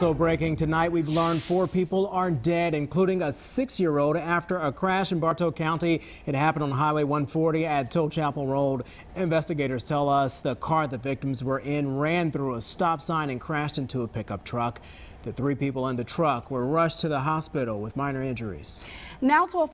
So breaking tonight, we've learned four people are dead, including a six-year-old after a crash in Bartow County. It happened on Highway 140 at Toll Chapel Road. Investigators tell us the car the victims were in ran through a stop sign and crashed into a pickup truck. The three people in the truck were rushed to the hospital with minor injuries. Now to a